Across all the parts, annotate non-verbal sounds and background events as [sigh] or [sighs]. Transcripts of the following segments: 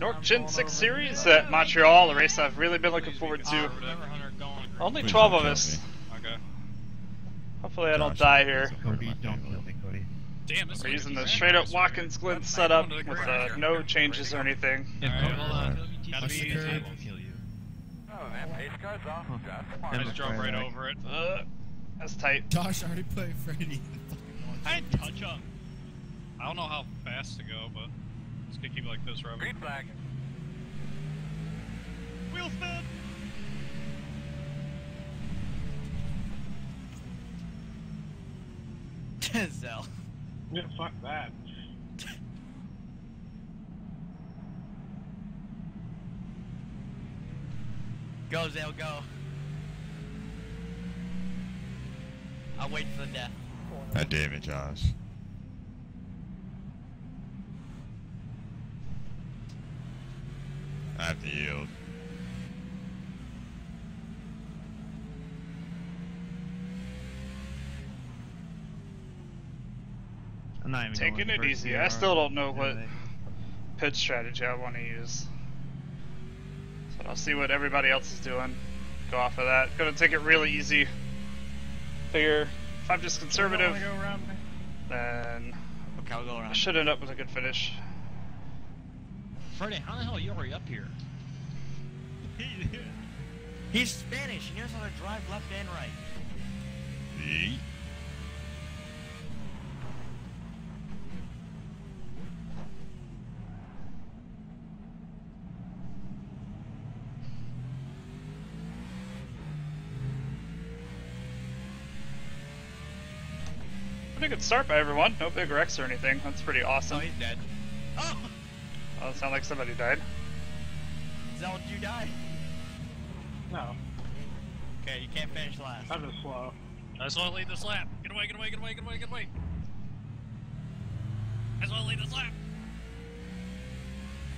NORC Gen 6 Series at Montreal, a race I've really been looking forward to. Only 12 of us. Okay. Hopefully I don't die here. Cody, don't kill me, Cody. Damn, this We're using the straight up race Watkins already. Glen setup going to the with uh, no changes or anything. Alright, hold on. Gotta Watch be the easy. curve. won't kill you. Oh, man, pace car's off. Huh. Just smart. I just drove right mind. over it. Uh, that's tight. Josh already played Freddy. I didn't touch him. I don't know how fast to go, but just gonna keep it like this, Robin. Green flag. Wheel spin! [laughs] Zell. Yeah, fuck that. Go, Zell, go. I'll wait for the death. God damn it, Josh. I have to yield. I'm not even Taking going it for easy. I still don't know what Anyway. pitch strategy I want to use. So I'll see what everybody else is doing. Go off of that. Gonna take it really easy. Figure if I'm just conservative, go then I'll go I around. should end up with a good finish. Freddie, how the hell are you already up here? [laughs] He's Spanish. He knows how to drive left and right. See? Pretty good start by everyone. No big wrecks or anything. That's pretty awesome. Oh, he's dead. Oh! It sounded like somebody died. Zell, did you die? No, Okay, you can't finish last. I'm just slow. I just want to lead this lap. Get away, get away, get away, get away, get away. I just want to lead this lap.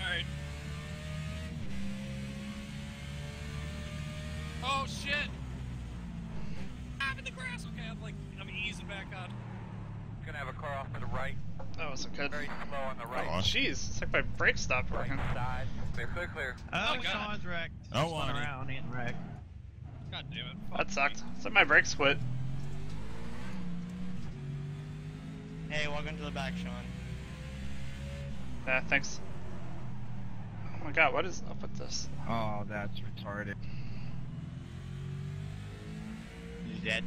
Alright. Oh shit! I'm in the grass. Okay, I'm like, I'm easing back on. Gonna have a car off to the right. That wasn't good. Very slow on the right. Oh, Jeez, it's like my brakes stopped Right working. side. Clear, clear, clear. Oh, Oh, Sean's wrecked. I don't Spun want it. Oh, around and wrecked. God damn it. That sucked. It's like my brakes quit. Hey, welcome to the back, Sean. Yeah, thanks. Oh my god, what is up with this? Oh, that's retarded. He's dead.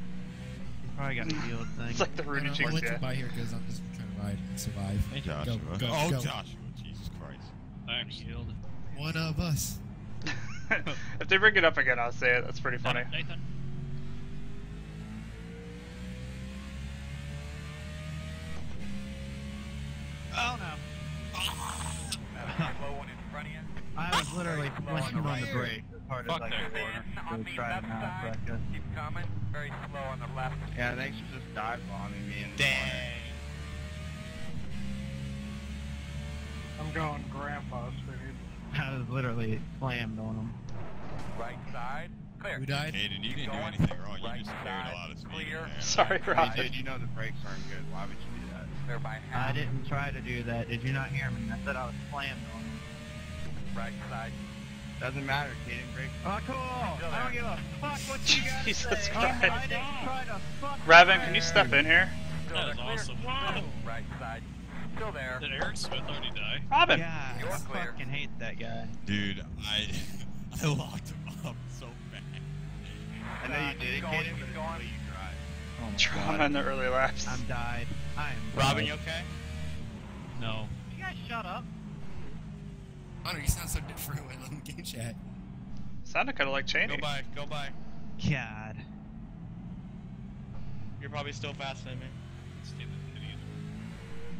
Probably got a yield thing. It's like the No, Rudy no, I'll Jigs let by here because I'm just trying to ride and survive. Joshua. Go, go, oh, go. Joshua. Jesus Christ. Thanks. Yield. One of us. [laughs] if they bring it up again, I'll say it. That's pretty funny. Nathan. Oh no. Low one in front of you. I was literally Very slow on pushing the on the brake as hard as Fuck I that could. corner. On the left side. wreck. Keep coming. Very slow on the left. Yeah, thanks for just dive bombing me in the Dang. I'm going grandpa speed. I was literally slammed on him. Right side. Clear. Who died? Hayden, you Keep didn't do anything wrong. You Right just cleared a lot of speed. Clear. in there. Sorry, Hey, Rob. dude, you know the brakes aren't good. Why would you do that? Clear by half. I didn't try to do that. Did you not hear me? I said I was slammed on him. Right side. Doesn't matter, Kaden. Brake. Oh, cool. I don't give a fuck what you guys Jesus say. Christ. I didn't try to fuck Raven, can you step in here? Still That was Clear. awesome. Right side. Still there. Did Eric Smith already die? Robin! God, You're I clear. fucking hate that guy. Dude, I [laughs] I locked him up so bad. I know Uh, you did keep it, going, Kaden, keep but it's the way you drive. Oh my Trauma God. in the early laps. I'm died. I am Robin, died. you okay? No. You guys shut up. Honor, you sound so different when on game chat. Sounded kind of like Cheney. Go by, go by. God. You're probably still faster than me.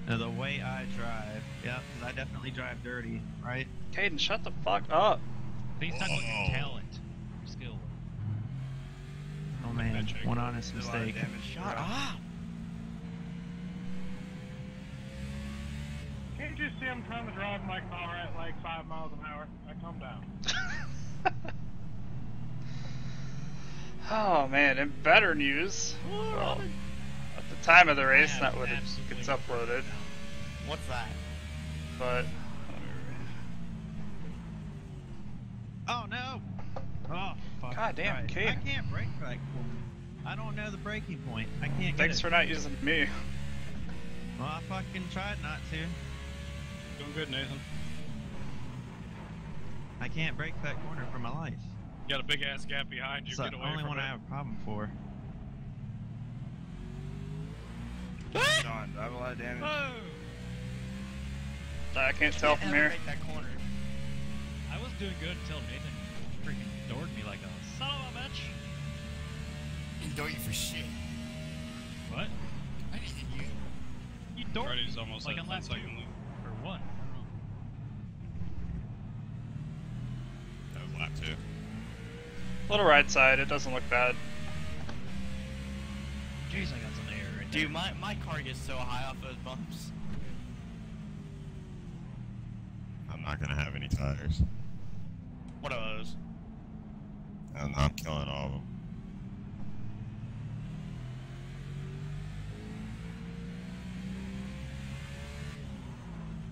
Stupid idiot. Now, the way I drive. Yep, 'cause I definitely drive dirty, right? Caden, shut the fuck up. He's talking about your talent. Skill. Oh man, one honest Did a lot of mistake. damage. Shut up! Can't you see I'm trying to drive my car at like five miles an hour? I come down. [laughs] oh man, in better news. Well, at the time of the race, have not when it gets no uploaded. What's that? But Oh no! Oh fuck! God damn, Christ. I can't break that corner. I don't know the breaking point. I can't. Thanks get for it. not using me. Well, I fucking tried not to. Doing good, Nathan. I can't break that corner for my life. You got a big ass gap behind you. It's the Get away only from one it. I have a problem for. Ah! John, do I have a lot of damage? Whoa! I can't tell Can't from here. that corner. I was doing good until Nathan freaking doored me like a son of a bitch. Didn't you for shit. What? I didn't hit you. You doored Freddy's me almost like at on 10 lap two second loop. or one. I don't know. That was lap two. Little right side, it doesn't look bad. Jeez, I got some air right Dude, my, my car gets so high off those bumps. I'm not gonna have any tires. What are those? I'm, I'm killing all of them.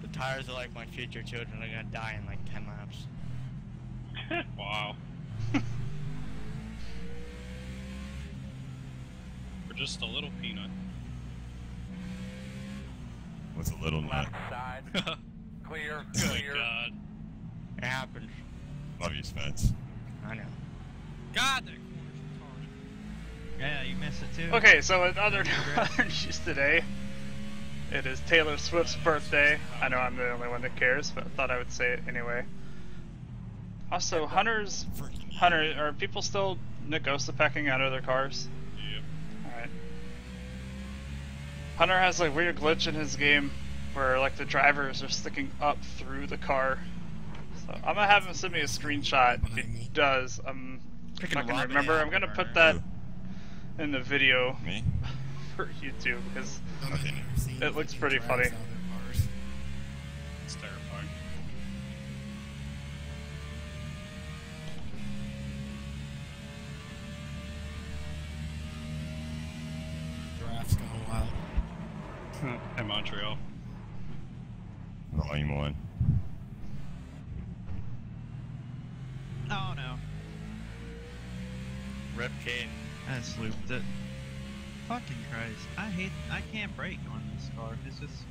The tires are like my future children. They're gonna die in like 10 laps. [laughs] wow. [laughs] For just a little peanut. With a little nut. [laughs] Left side. Clear. Good Clear. God. It happens. Love you, Spence. I know. God, that corner's retarded. Yeah, you missed it too. Okay, so in other, other [laughs] news today, it is Taylor Swift's birthday. I know I'm the only one that cares, but I thought I would say it anyway. Also, Hunter's Freaking Hunter, are people still Nicosa pecking out of their cars? Yep. Alright. Hunter has like weird glitch in his game where like the drivers are sticking up through the car. So I'm gonna have him send me a screenshot. If he does, I'm Freaking not gonna remember. I'm gonna put that in the video Me? [laughs] for YouTube because Okay. It looks pretty drives funny. One. Oh no. Rep Kane. I just looped it. Fucking Christ. I hate I can't brake on this car. It's just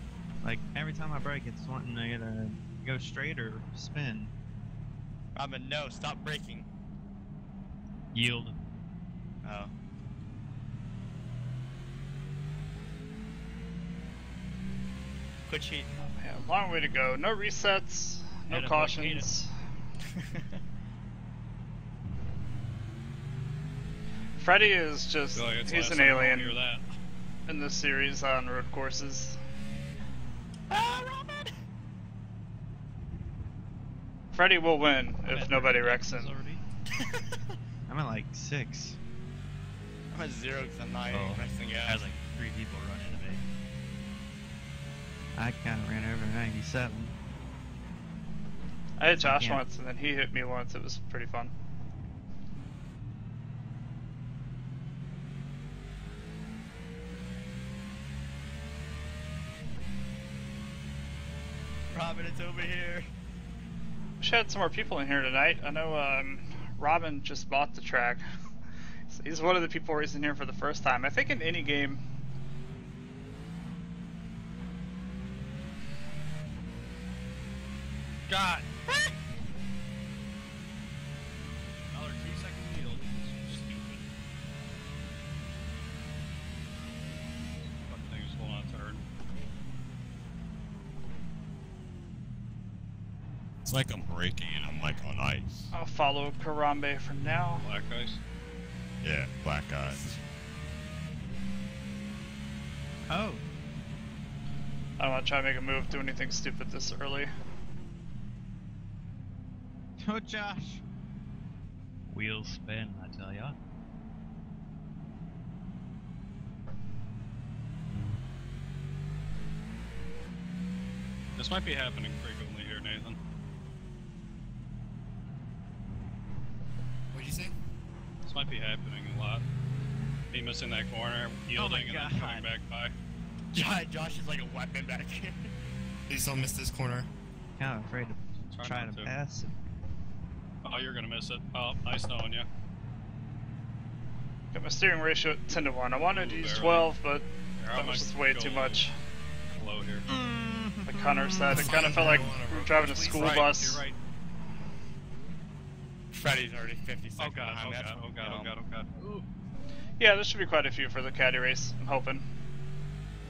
like every time I brake it's wanting to either go straight or spin. I'm a no, stop braking. Yield. Oh. Quit cheating. yeah, long way to go. No resets, no cautions. [laughs] Freddy is just feel like it's he's an alien that. in this series on road courses. ah, Robin! Freddy will win if nobody wrecks him. [laughs] I'm at like six. I'm at zero because I'm not Oh, even pressing gas. Has like three people running I kinda ran over ninety seven. I hit Josh Yeah. once and then he hit me once. It was pretty fun. Robin, it's over here. Wish I had some more people in here tonight. I know um, Robin just bought the track. So [laughs] He's one of the people who's in here for the first time. I think in any game. Like I'm braking and I'm like on ice. I'll follow Karambe for now. Black ice. Yeah, black eyes. Oh. I don't want to try to make a move, do anything stupid this early. [laughs] Oh Josh. Wheels spin, I tell ya. This might be happening frequently here, Nathan. What'd you say? This might be happening a lot. Me missing that corner, yielding, oh and then God. coming back by. Josh, Josh is like a weapon back here. [laughs] Please don't miss this corner. I'm afraid to Try try to to. pass it. Oh, you're gonna miss it. Oh, ice knowing you. Got my steering ratio at 10 to 1. I wanted to use barely. 12, but that was just way too much. Low here. Mm. Like Connor said, it kind of felt like we were driving a school right, bus. You're right. Freddy's already 50 seconds Oh god, behind oh me. That's oh, god, oh what- god, oh god, oh god. Yeah, there should be quite a few for the caddy race. I'm hoping.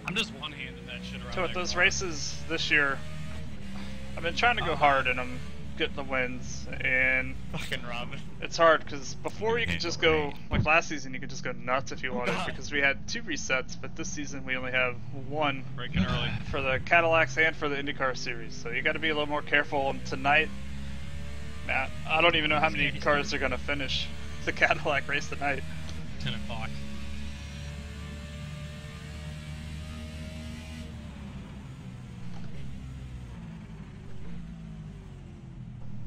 I'm just one-handing that shit around. So with those corner. races this year, I've been trying to go uh-huh. hard in them, get the wins, and Fucking Robin. it's hard because before you could just go like last season, you could just go nuts if you oh, wanted God. because we had two resets, but this season we only have one Breaking early. for the Cadillacs and for the IndyCar series. So you got to be a little more careful. And tonight, Matt, I don't even know how many cars are gonna finish the Cadillac race tonight. 10 o'clock.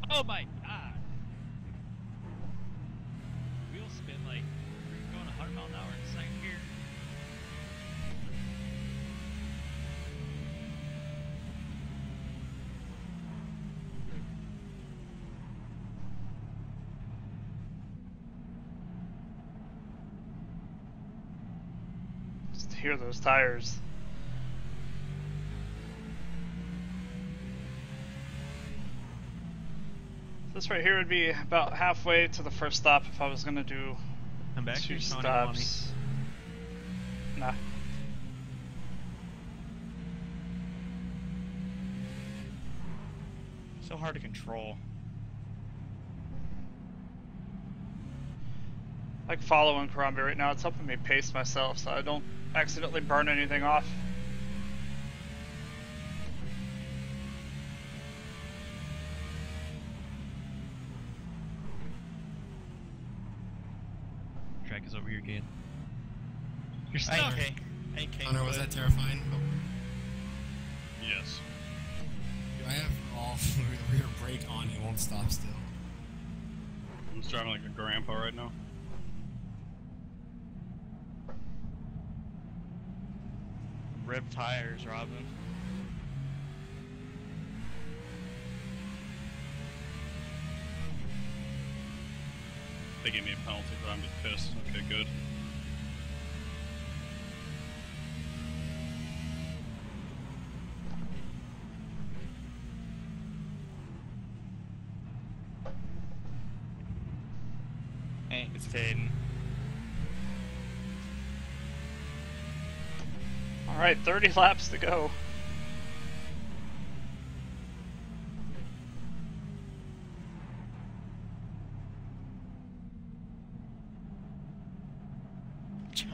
Oh my hear those tires. This right here would be about halfway to the first stop if I was gonna do I'm back two here, Tony Lonnie. stops. Nah. So hard to control. like following Karambi right now. It's helping me pace myself so I don't accidentally burn anything off. Track is over here, Gade. You're I stuck. ain't I ain't Connor, was that terrifying? Oh, Yes. I have all [laughs] rear brake on. It won't stop still. I'm just driving like a grandpa right now. Rib tires, Robin. They gave me a penalty, but I'm just pissed. Okay, good. Alright, 30 laps to go. Josh.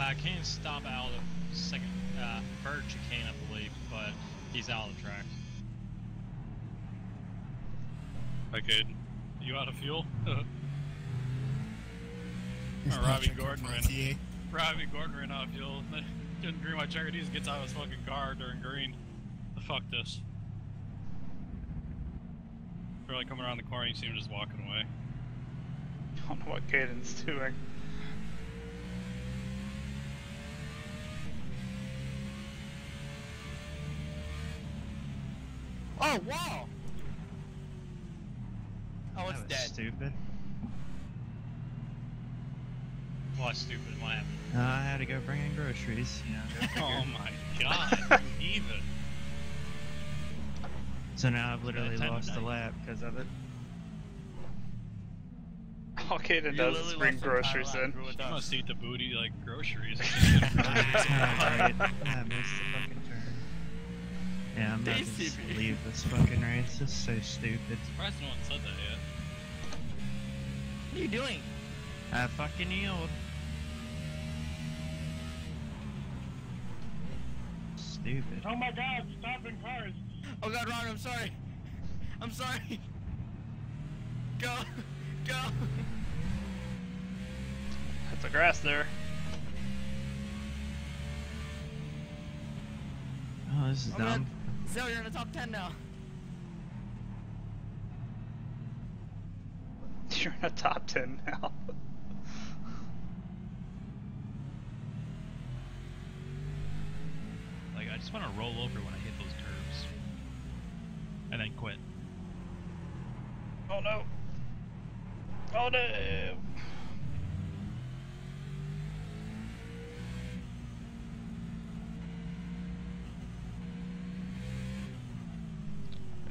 Uh, Kane stop out of second, uh, third chicane, I believe, but he's out of the track. Okay, you out of fuel? He's Oh, not Robbie checking Gordon my ran. TA. Robbie Gordon ran out of fuel. Didn't green my checker. He just gets out of his fucking car during green. The fuck this. We're like coming around the corner, you see him just walking away. I don't know what Caden's doing. Oh, wow! Oh, That it's was dead. stupid. What stupid? What? Uh, I had to go bring in groceries, you know. [laughs] Oh my god, [laughs] even. so now I've literally lost a night. lap because of it. All Caden You does is literally bring lost your entire groceries lap in. through with You us. must eat the booty like groceries. [laughs] Alright, I missed the fucking turn. Yeah, I'm about to just leave this fucking race. This is so stupid. Surprised no one said that yet. What are you doing? I fucking yield. Stupid. Oh my god, stopping cars. Oh god, Ron, I'm sorry. I'm sorry. [laughs] Go. Go. Hit the grass there. Oh, this is oh, I'm gonna- dumb. Zoe, you're in the top 10 now. [laughs] You're in the top 10 now. [laughs] Like, I just want to roll over when I hit those curves. and then quit. Oh no. Oh no.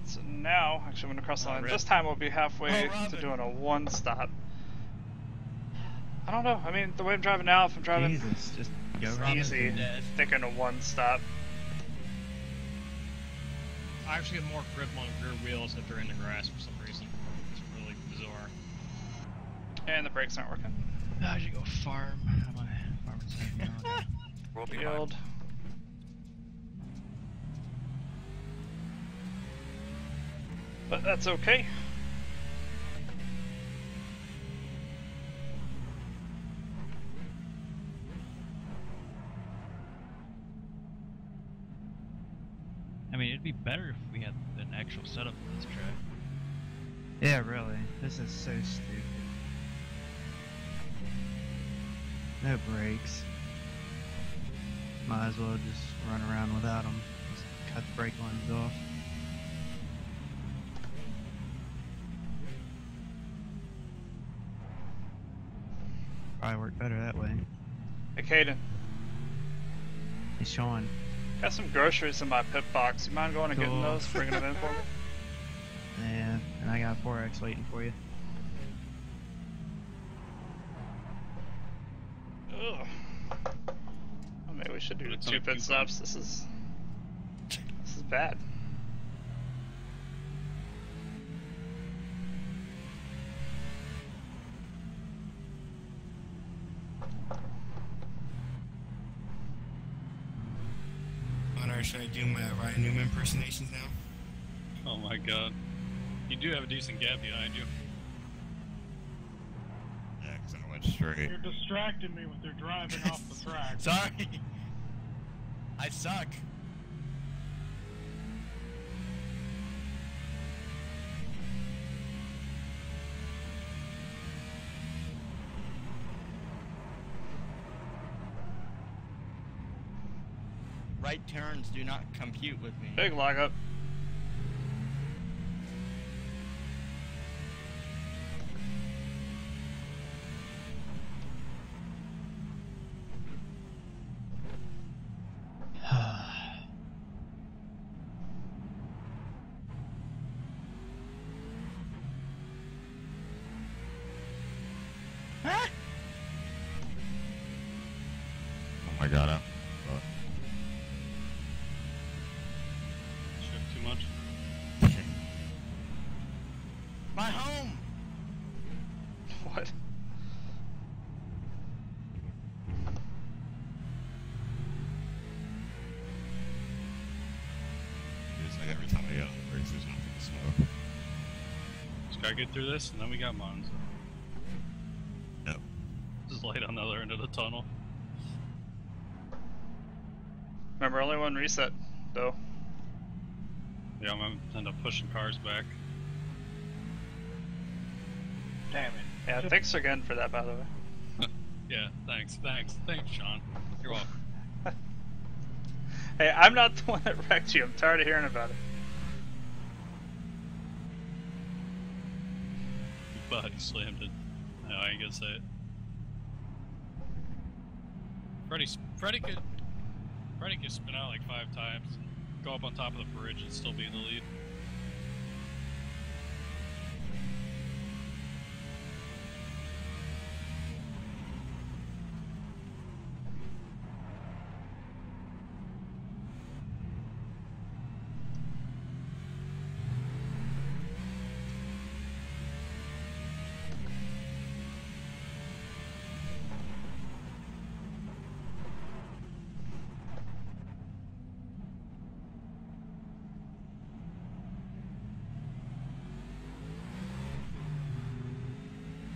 So now, actually, I'm gonna cross the line. rip. This time we'll be halfway Oh, to doing a one stop. I don't know. I mean, the way I'm driving now, if I'm driving Jesus, just go it's easy, into it. thinking a one stop. I actually get more grip on rear wheels if they're in the grass for some reason. It's really bizarre. And the brakes aren't working. Ah, I should go farm. How am I farming something [laughs] now? We'll be fine. But that's okay. Be better if we had an actual setup for this track. Yeah, really. This is so stupid. No brakes. Might as well just run around without them. Just cut the brake lines off. Probably work better that way. Hey, Caden, Hey, Sean. Got some groceries in my pit box. You mind going and getting those, bringing them in for me? [laughs] Yeah, and I got 4X waiting for you. Ugh. Well, maybe we should do the two on pit stops. This is this is bad. Connor, should I do my Ryan Newman impersonations now? Oh my god. You do have a decent gap behind you. Yeah, 'cause I went straight. You're distracting me with your driving off the track. [laughs] Sorry. I suck. Turns do not compute with me. Big lockup. Oh get through this, and then we got Mons. No. Just light on the other end of the tunnel. Remember, only one reset, though. Yeah, I'm gonna end up pushing cars back. Damn it. Yeah, thanks again for that, by the way. [laughs] Yeah, thanks, thanks, thanks, Sean. You're welcome. [laughs] Hey, I'm not the one that wrecked you. I'm tired of hearing about it. Your body slammed it. No, I ain't gonna say it. Freddy, Freddy could, Freddy could spin out like five times, go up on top of the bridge, and still be in the lead.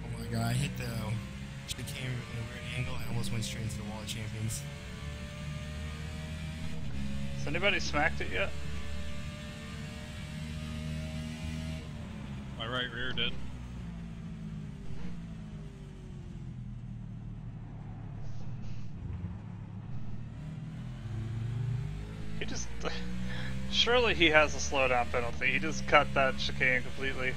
Oh my god, I hit the chicane in a weird angle. I almost went straight into the wall of champions. Has anybody smacked it yet? My right rear did. He just [laughs] Surely he has a slowdown penalty. He just cut that chicane completely.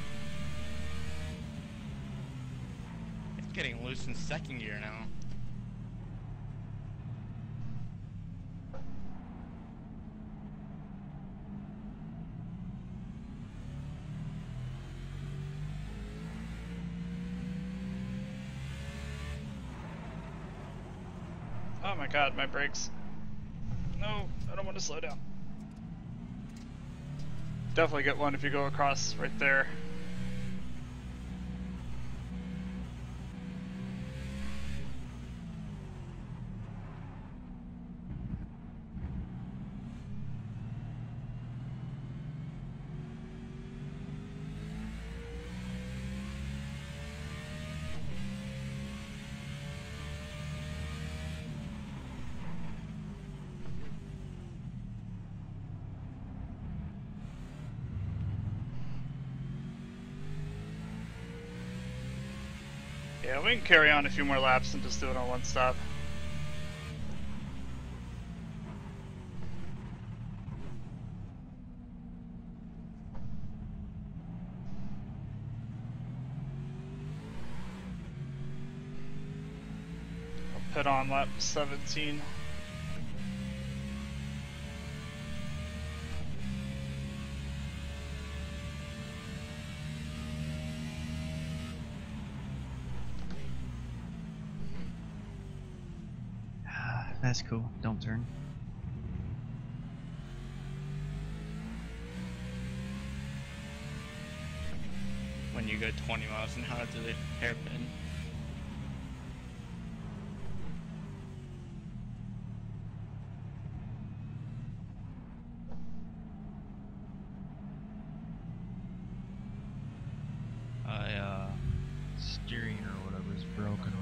In second gear now. Oh my god, my brakes. No, I don't want to slow down. Definitely get one if you go across right there. Yeah, we can carry on a few more laps and just do it on one stop. I'll put on lap 17. That's cool. Don't turn. When you go 20 miles an hour to the hairpin. I uh, steering or whatever is broken.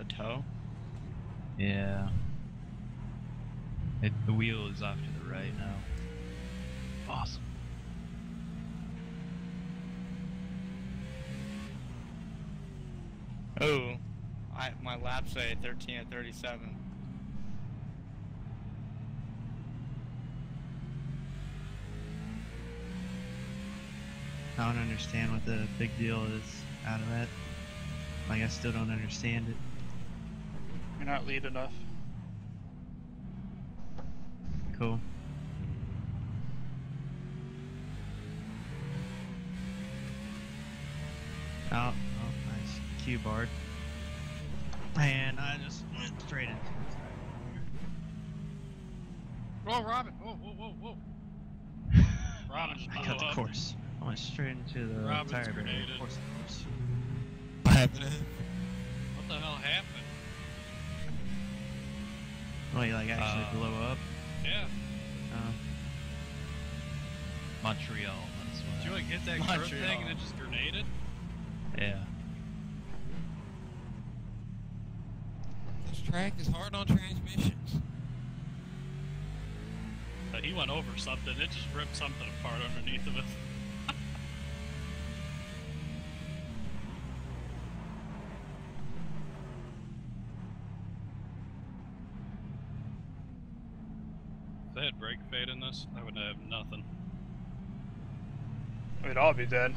The toe? Yeah. It, the wheel is off to the right now. Awesome. Oh, I my lap say 13 at 37. I don't understand what the big deal is out of that. Like I still don't understand it. You're not lead enough. Cool. Oh, oh, nice. Q bar. And I just went straight into it. Whoa, Robin! Whoa, whoa, whoa, whoa! [laughs] Robin I blew cut the course. I went straight into the Robin's tire barrier. Of course, of course. What happened? What the hell happened? Oh, you like actually Uh, blow up? Yeah. Oh. Montreal. That's what Did you like hit that Montreal. curve thing and it just grenaded? Yeah. This track is hard on transmissions. But he went over something. It just ripped something apart underneath of it. if they had brake fade in this, I would have nothing. We'd all be dead.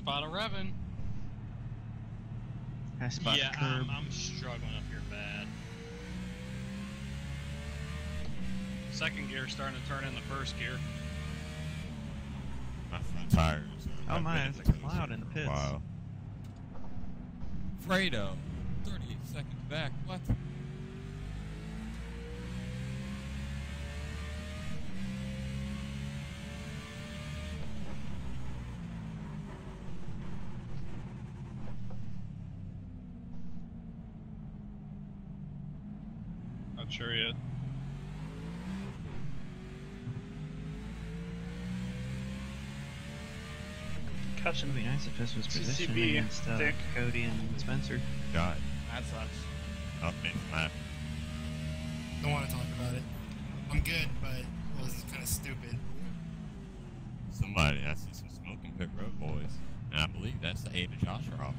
Spot a Revan. I spot yeah, the curb. I'm, I'm struggling up here bad. Second gear starting to turn in the first gear. My front tires. Oh I've my, been it's in a cloud in the pits. Wow. Fredo. 38 seconds back. What? Not sure yet. touching It'd be nice if this was positioned CCB, against uh, Dick. Cody and Spencer. God. That sucks. Up mid flat. Don't want to talk about it. I'm good, but it was kind of stupid. Somebody, I see some smoking pit road boys. And I believe that's the Ada Joshua.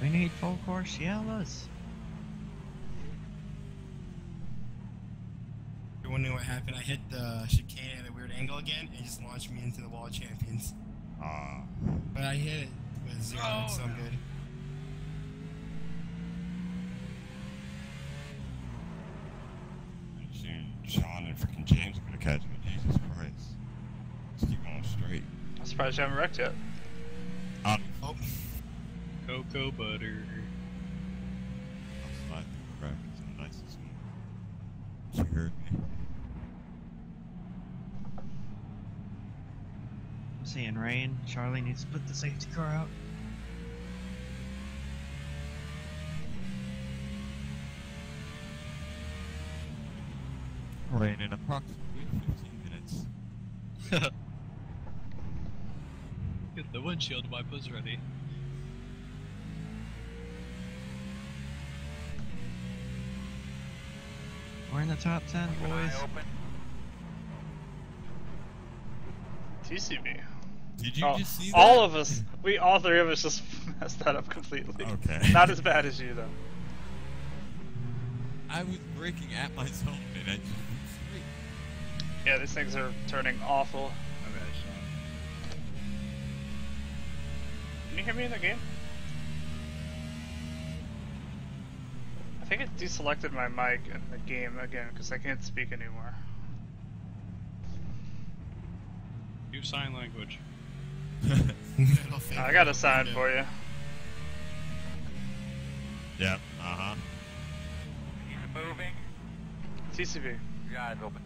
We need full course yellows. Everyone knew what happened. I hit the chicane at a weird angle again, and just launched me into the wall of champions. Ah. But I hit it with zero, Oh, so I'm no. good. Sean and freaking James are gonna catch me. Jesus Christ. Just keep going straight. I'm surprised you haven't wrecked yet. Um, Oh, Cocoa butter. I'll slide through the crack. It's nice and smooth. She heard me. I'm seeing rain. Charlie needs to put the safety car out. Rain in approximately 15 minutes. [laughs] Get the windshield wipers ready. We're in the top 10, Keep boys. TCB. Did you Oh, just see that? all of us, we all three of us just [laughs] messed that up completely. Okay. [laughs] Not as bad as you though. I was breaking at my zone and I just went straight. Yeah, these things are turning awful. My Sean. Can you hear me in the game? I think it deselected my mic in the game again because I can't speak anymore. Use sign language. It'll [laughs] fade I got a sign window. for you. Yep. Uh huh. Keep it moving. TCB. Your eyes open.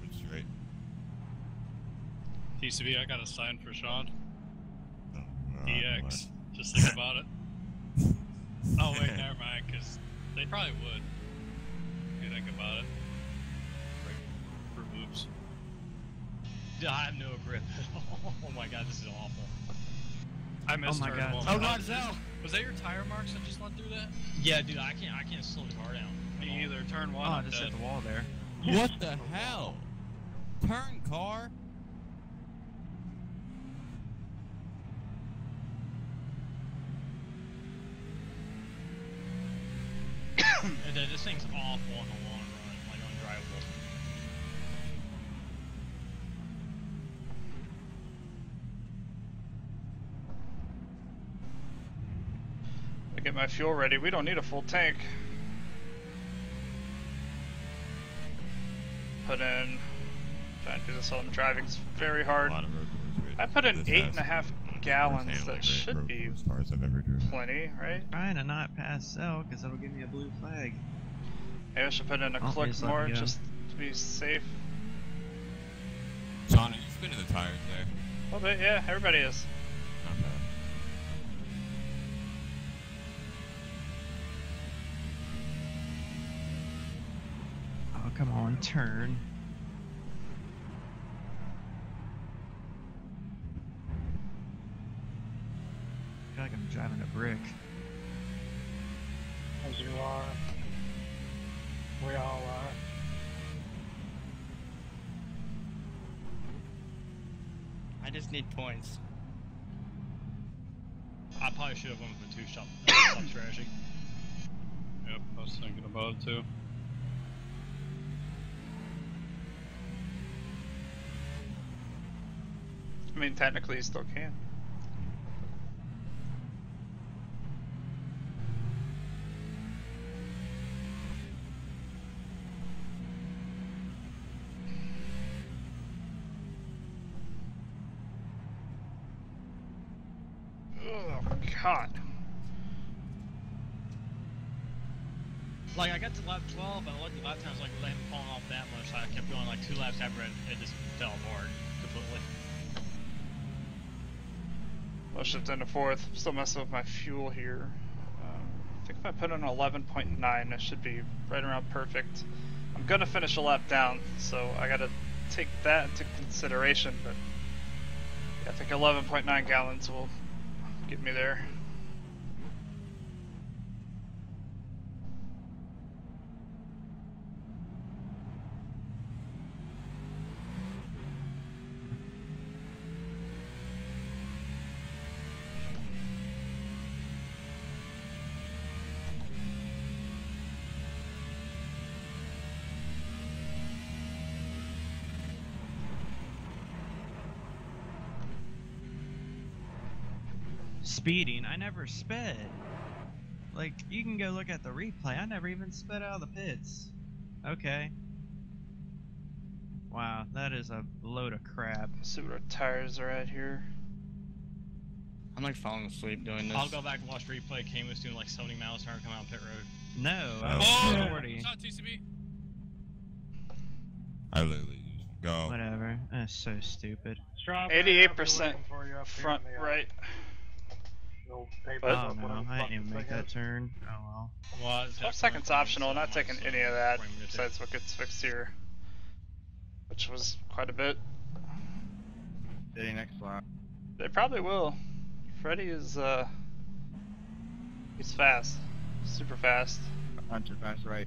Went straight. TCB, I got a sign for Sean. Oh, well, EX. Just think [laughs] about it. Oh wait, [laughs] never mind, because they probably would. If you think about it. Right. For moves. Dude, I have no grip at all. [laughs] Oh my god, this is awful. I missed oh my turn God. one. Oh, oh Was- Rodzel. Was that your tire marks that just went through that? Yeah, dude, I can't I can't slow the car down. at all. Me either. Turn one. I I'm just dead. hit the wall there. What the hell? Turn car? [coughs] And this thing's awful in the long run, like undrivable. I get my fuel ready. We don't need a full tank. Put in. Trying to do this while I'm driving. It's very hard. lot of road course rated. I put in This eight has and a half one of the gallons. That should road be course cars I've ever driven. plenty, right? Trying to not pass Cell because that'll give me a blue flag. Maybe I should put in a Oh, click more just to be safe. Sean, are you spinning the tires there? A little bit, yeah. Everybody is. Come on, turn. I feel like I'm driving a brick. As you are. We all are. I just need points. I probably should have went with the two shot stop [coughs] strategy. Yep, I was thinking about it too. I mean, technically, you still can. Oh, God. Like I got to lap 12, and I looked at lap times like they haven't fallen off that much. So I kept going like two laps after it, it just fell apart completely. I'll shift into fourth. Still messing with my fuel here. Um, I think if I put in 11.9, it should be right around perfect. I'm I'm gonna finish a lap down, so I gotta take that into consideration. But yeah, I think 11.9 gallons will get me there. Speeding? I never sped. Like, you can go look at the replay. I never even sped out of the pits. Okay. Wow, that is a load of crap. see what our tires are at here. I'm like falling asleep doing this. I'll go back and watch replay. Kane was doing like 70 miles an hour coming out pit road. No, I Oh. was Oh, doing 40. shot TCB. I literally go. Whatever. That's so stupid. 88% for you here Front in the, uh, right. Little paper But- Oh no, whatever I didn't even make that turn. Oh well. Well, it's 12 seconds going optional, so not taking any of that, what I'm gonna do. besides what gets fixed here. Which was quite a bit. Day next lap. They probably will. Freddy is, uh. He's fast. Super fast. Hunter fast right.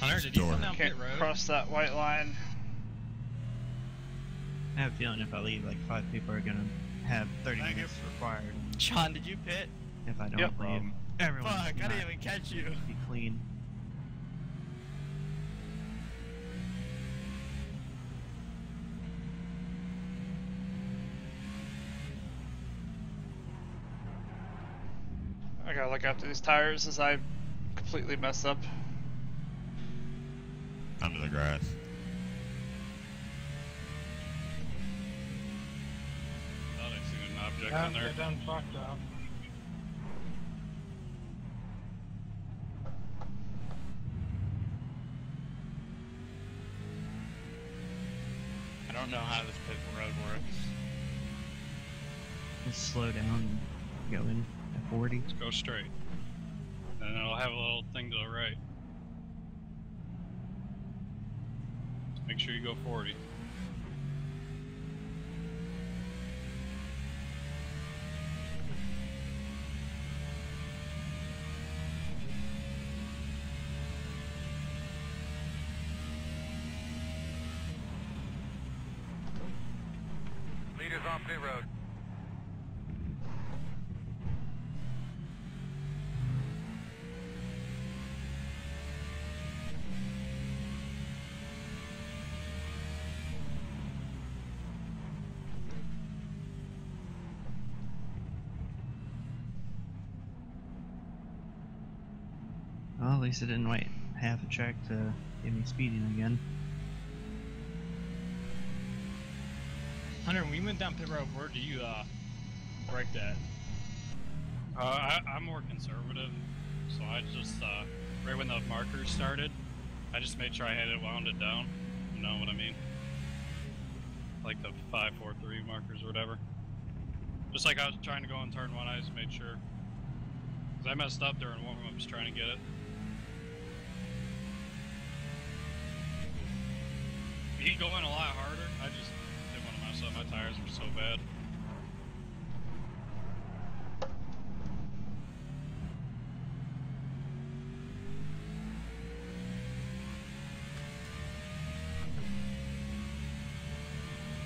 Hunter, did you Door. come down Can't pit road? cross that white line. I have a feeling if I leave, like five people are gonna have 30 Thank you. minutes required. John, did you pit? If I don't Yep. leave, everyone's Fuck, I didn't even catch you. be [laughs] clean. I gotta look after these tires as I completely mess up. Under the grass. Seen an Yeah, on there. done fucked up. I don't know how this pit road works. Just slow down and go in at 40. Go straight. And it'll have a little thing to the right. Make sure you go 40. Pit road. Well, at least it didn't wait half a check to get me speeding again. Hunter, when you went down pit road, where do you uh break that? Uh, I, I'm more conservative, so I just, uh, right when the markers started, I just made sure I had it wound it down. You know what I mean? Like the five, four, three markers or whatever. Just like I was trying to go on turn one, I just made sure. Because I messed up during warm ups trying to get it. You can go in a lot harder. I just up. My tires were so bad.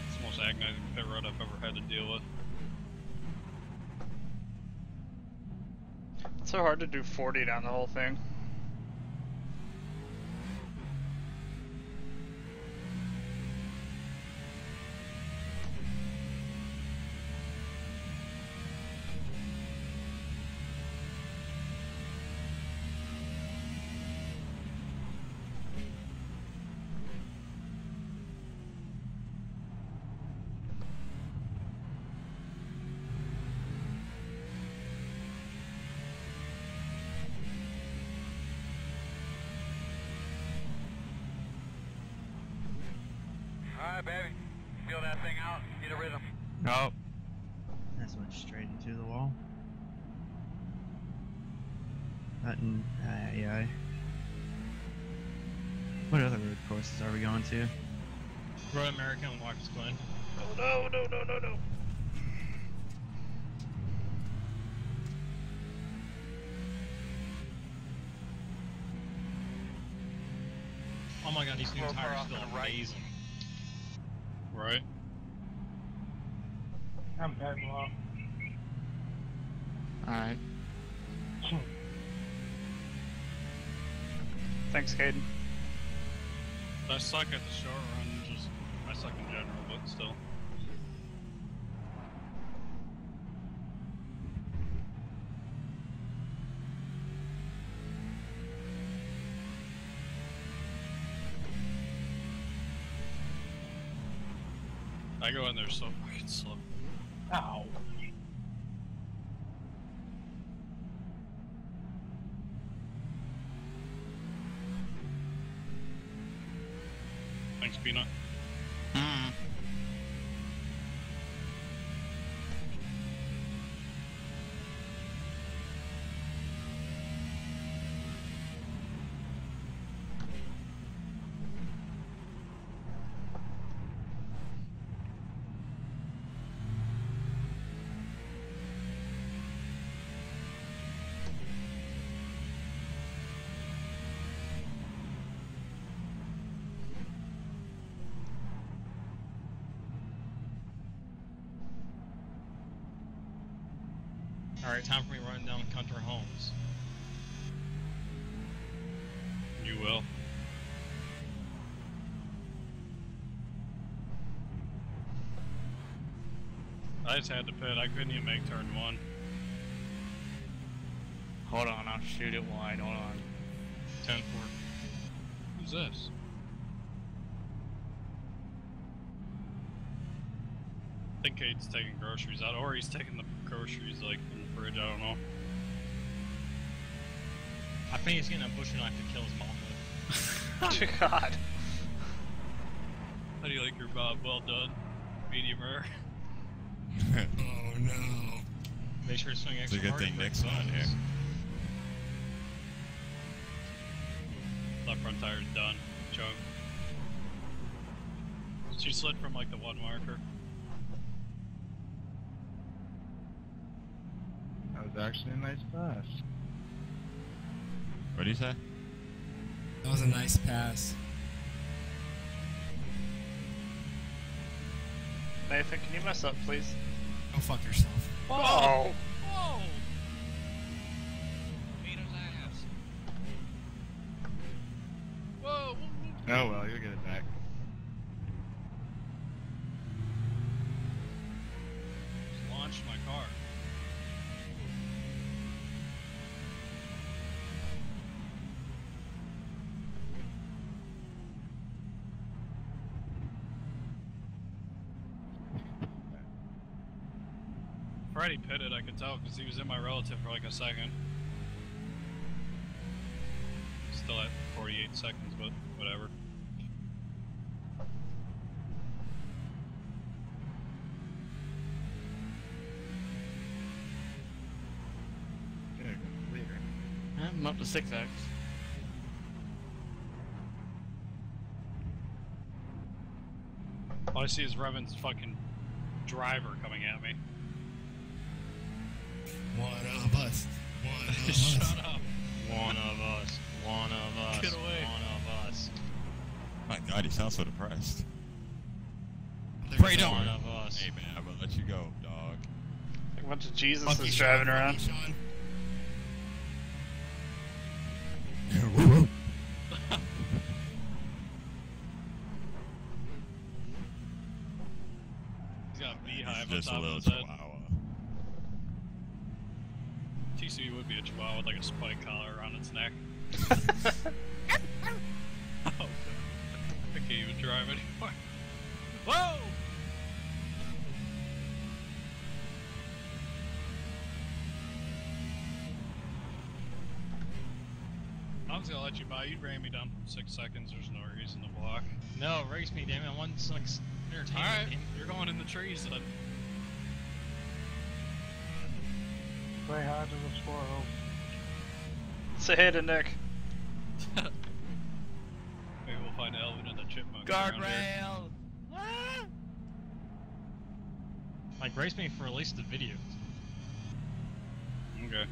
It's the most agonizing pit road I've ever had to deal with. It's so hard to do 40 down the whole thing. Courses are we going to? Road America and Watkins Glen. Oh no, no, no, no, no. Oh my god, these new tires off to feel the right. amazing. Right. I'm backing off. Alright. Thanks, Caden. I suck at the short run, just I suck in general, but still. I go in there so fucking slow. Time for me to run down Country Homes. You will. I just had to pit. I couldn't even make turn one. Hold on, I'll shoot it wide. Hold on. 10 4. Who's this? I think Kate's taking groceries out, or he's taking the groceries like in the fridge. I don't know. I think he's getting a butcher knife to kill his mom [laughs] with. God. How do you like your Bob? Well done, medium rare. [laughs] Oh no. Make sure to swing It's a good thing to Nick's on here. Left front tire's done. Chunk. She slid from like the one marker. That was actually a nice pass. What do you say? That was a nice pass. Nathan, can you mess up, please? Go fuck yourself. Oh. Whoa! Freddie pitted, I could tell because he was in my relative for like a second. Still at 48 seconds, but whatever. Yeah, later. I'm up to 6x. All I see is Revan's fucking driver coming at me. One of us. One of us. [laughs] Shut up. One of us. One of us. Get away. One of us. My God, he sounds so depressed. There's Pray don't. one. One of us. Hey man, I'm gonna let you go, dog. Like a bunch of Jesus Fuck you, is Sean. driving Fuck around. Sean. [laughs] He's got a He's beehive on just a top little of his head. chihuahua. TC would be a chihuahua with like a spike collar around its neck. [laughs] Oh, God. I can't even drive anymore. Whoa! I was gonna let you by. You ran me down from six seconds. There's no reason to block. No, race me, damn it. I want some like, s- entertainment. Alright, game. you're going in the trees then. Say hi to the squirrels. Say hey to Nick. [laughs] Wait, find Alvin and the chipmunks. around here. Guardrail! Ah! Like, race me for at least the video. Okay.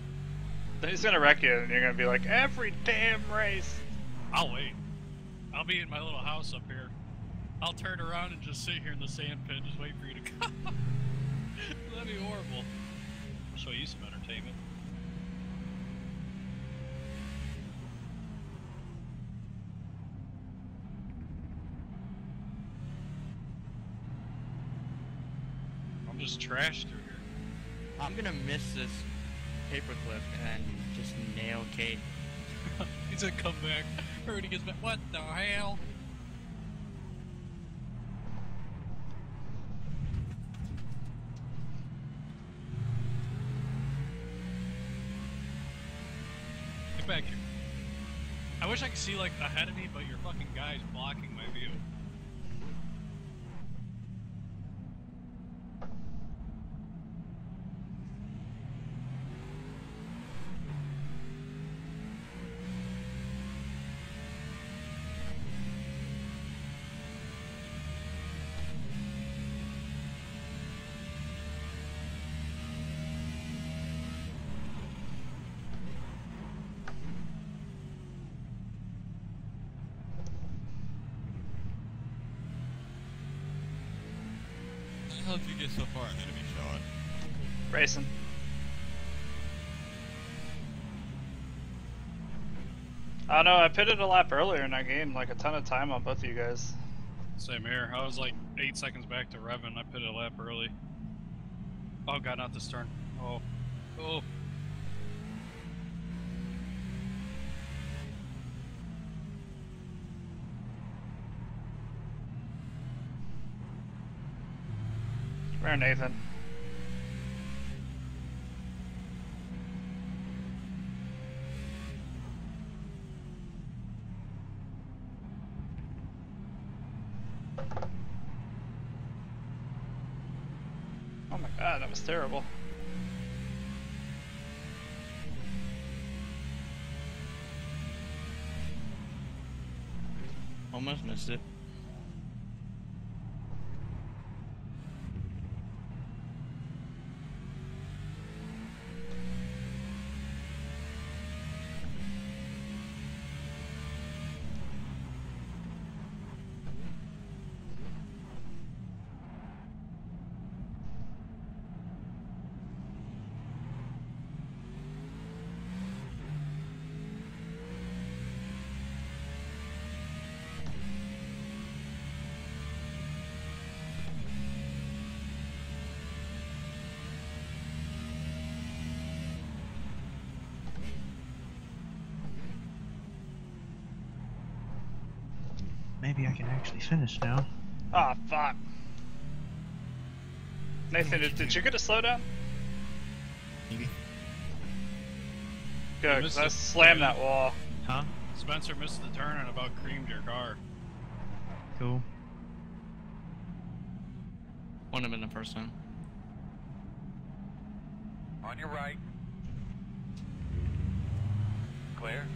He's gonna wreck you, and you're gonna be like, every damn race. I'll wait. I'll be in my little house up here. I'll turn around and just sit here in the sand pit, just wait for you to [laughs] come. That'd be horrible. I'll show you some entertainment. I'm just trashed through here. I'm gonna miss this paperclip and just nail Kate. [laughs] He's gonna come back. [laughs] He gets back, what the hell? Get back here. I wish I could see like ahead of me, but your fucking guy's blocking my view. Hell did you get so far ahead of me, Sean? Racing. I don't know, I pitted a lap earlier and I gained like a ton of time on both of you guys. Same here. I was like eight seconds back to Revan. I put a lap early. Oh god, not this turn. Oh. Oh. Where Nathan? Oh my god, that was terrible. Almost missed it. Can actually finish now. Ah, fuck. Nathan, did, did you get a slowdown? Maybe. Good, missed because I slammed that wall. Huh? Spencer missed the turn and about creamed your car. Cool. Wouldn't have been the first time. On your right. Clear.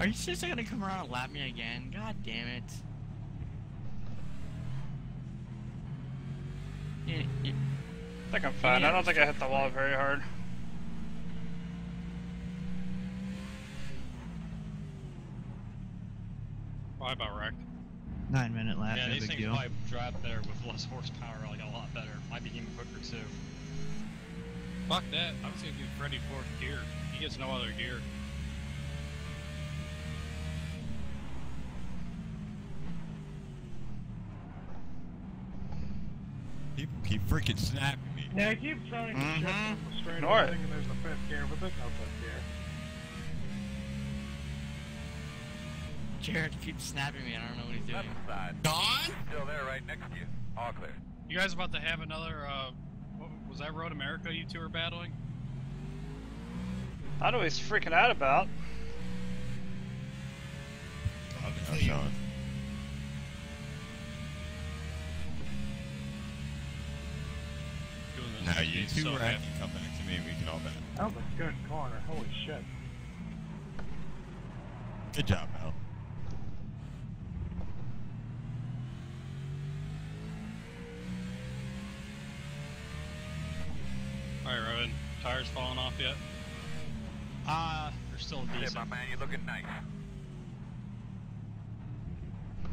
Are you seriously gonna come around and lap me again? God damn it. Yeah, yeah. I think I'm fine. I don't think I hit the wall very hard. Why about wrecked? Nine minute lap, yeah, no these big things deal. probably drive better with less horsepower, like a lot better. Might be even quicker too. Fuck that. I'm just gonna give Freddy fourth gear. He gets no other gear. People keep freaking snapping me. Yeah, I keep trying to shift from the straight Ignore it. thinking there's a fifth gear, but there's no fifth gear. Jared keeps snapping me. I don't know what he's doing. Left side. Gone? Still there right next to you. All clear. You guys about to have another, uh, what, was that Road America you two are battling? I don't know he's freaking out about. Calm tell you. Sean. Doing this Now to you two so wreck happy. and come back to me and we can all battle. That was a good corner. Holy shit. Good job, Mel. Alright, Robin. Tires falling off yet? Uh, they're still Hey, decent. my man, you're looking nice.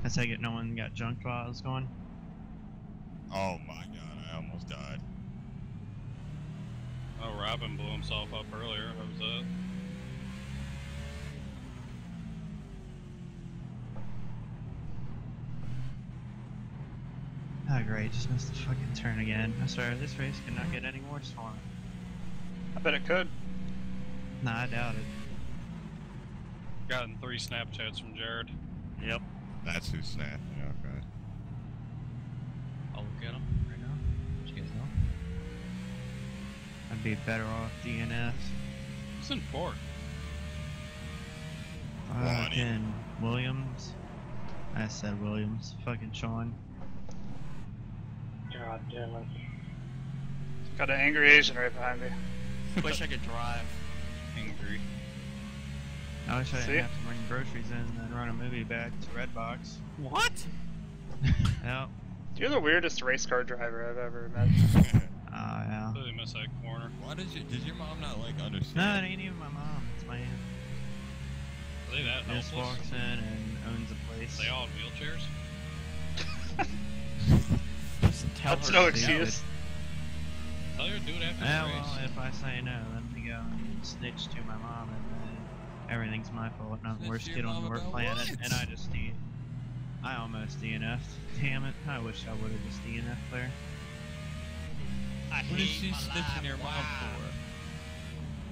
I take it no one got junked while I was going. Oh my god, I almost died. Oh, Robin blew himself up earlier. What was that? Oh ah, great, just missed the fucking turn again. I swear this race could not get any worse for me. I bet it could. Nah, I doubt it. Gotten three Snapchats from Jared. Yep. That's who snapped. Yeah, okay. I'll look at them right now. Let you guys know. I'd be better off DNS. Who's in fourth? Fucking Williams. I said Williams. Fucking Sean. God damn it. Got an angry Asian right behind me. Wish I could drive. Angry. I wish I See? didn't have to bring groceries in and then run a movie back to Redbox. What? [laughs] Yep. You're the weirdest race car driver I've ever [laughs] met. Yeah. Completely missed that corner. Why did you? Did your mom not like understand? No, it ain't even my mom. It's my aunt. Are they that She just helpless? walks in and owns a place. They all in wheelchairs? [laughs] Just tell That's her no to excuse. Tell her to do it after Yeah, the race. well, if I say no, then they go and snitch to my mom, and then everything's my fault, and I'm the worst kid on the mom world about planet, what? and I just D. I almost DNF'd. Damn it! I wish I would have just DNF'd there. I What is hate she my snitching life. your mom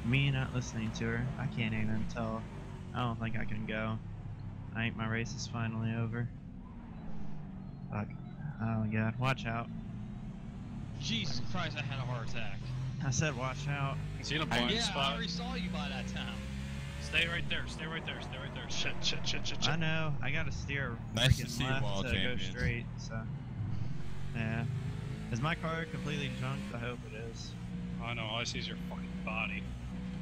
for? Me not listening to her, I can't even tell. I don't think I can go. I think my race is finally over. Fuck. Oh my god, watch out. Jesus Christ, I had a heart attack. I said watch out. Seen a blind yeah, I already saw you by that time. Stay right there. Stay right there. Stay right there. Shit, shit, shit, shit, I know. I gotta steer Nice to freaking see you left all, to champions. go straight. So, yeah. Is my car completely junked? I hope it is. I know. All I see is your fucking body.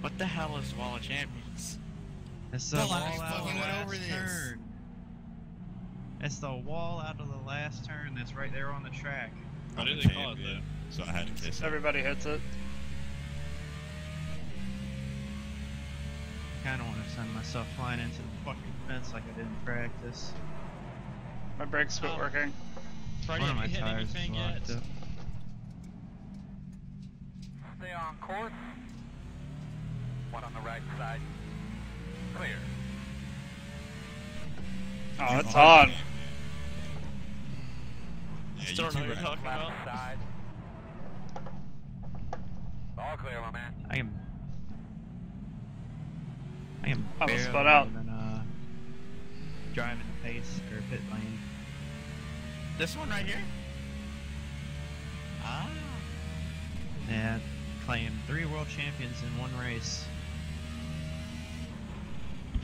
What the hell is Wall of Champions? It's the Well, wall out of the last over turn. It's the wall out of the last turn that's right there on the track. Why I'm did a they call it champion, that? So I had to kiss it. Everybody hits it. I Kind of want to send myself flying into the fucking fence like I did in practice. My brakes quit Oh. working. Freddie, One of my have you hit tires anything yet? up. Stay on course. One on the right side. Clear. Oh, it's You on. champion. Yeah, Still you don't know two what you're right. talking about. Left side. All clear, my man. I am. I am I was barely spun out. even uh, driving the pace or pit lane. This one right here? Ah. Yeah, claimed three world champions in one race.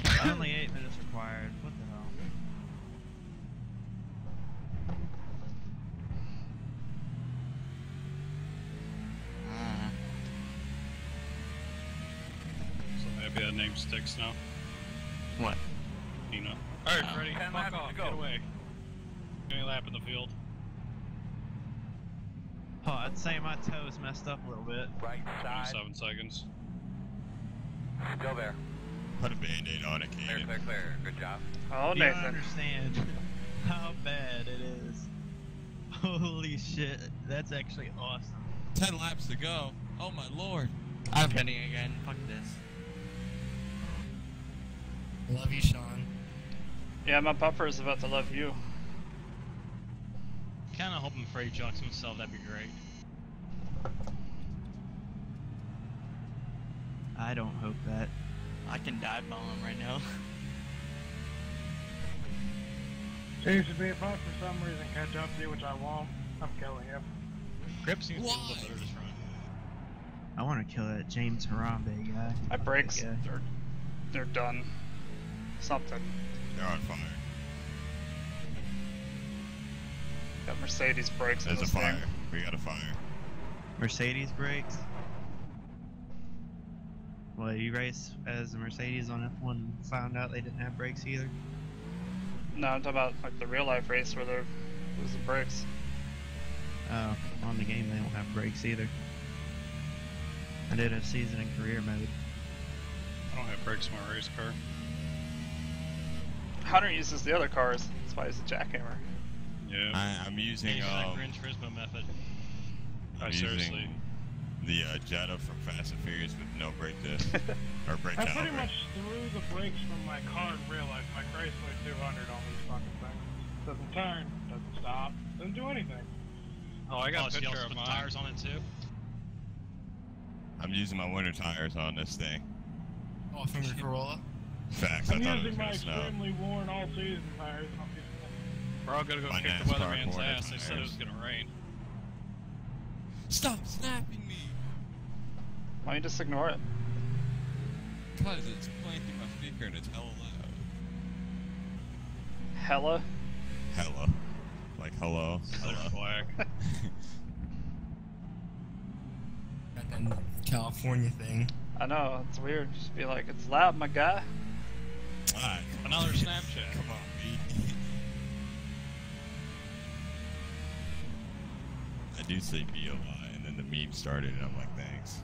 [laughs] Only eight minutes required. What the hell? Ah. So maybe that name sticks now. What? Tina. Alright. Freddie, Ten fuck off. go. Get away. Give me a lap in the field. Oh, I'd say my toes messed up a little bit. Right side. 27 seconds. Still there. Put a band-aid on it, Clear, Kaden. clear, clear. Good job. Oh, you don't Nathan. understand [laughs] how bad it is. Holy shit, that's actually awesome. Ten laps to go. Oh my lord. I'm hitting again. Fuck this. Love you, Sean. Yeah, my buffer is about to love you. Kind of hoping Freddie junks himself. That'd be great. I don't hope that. I can dive bomb him right now. Seems to be if I for some reason catch up to you, which I won't, I'm killing you. Grip seems to be a Why? little better this run. I want to kill that James Harambe guy. My brakes Yeah. are they're done. Something. They're on fire. Got Mercedes brakes There's a this thing. fire. We got a fire. Mercedes brakes. Well, you race as a Mercedes on F1 and found out they didn't have brakes either. No, I'm talking about like the real life race where they're losing brakes. Oh, on the game they don't have brakes either. I did a season and career mode. I don't have brakes in my race car. Hunter uses the other cars. That's why he's a jackhammer. Yeah. I, I'm using um, Gran Turismo method. I I'm seriously. using the uh, Jetta from Fast and Furious with no brake disc or brake I pretty much threw the brakes from my car in real life. My Chrysler 200 on these fucking things. Doesn't turn, doesn't stop, doesn't do anything. Oh, I got oh, a picture of put mine. tires on it too? I'm using my winter tires on this thing. Oh, from your [laughs] Corolla? Facts. I I'm thought it was using my gonna snow. extremely worn all-season tires. and I'm using We're all gonna go My kick the weatherman's ass. They said it was gonna rain. Stop snapping me! Why don't you just ignore it? Cause it's playing through my speaker and it's hella loud. Hella. Hella. Like hello. They're Hello. black. [laughs] Got California thing. I know, it's weird. Just be like, it's loud, my guy. Alright. Another Snapchat. Come on, I do say B a lot, and then the meme started, and I'm like, thanks.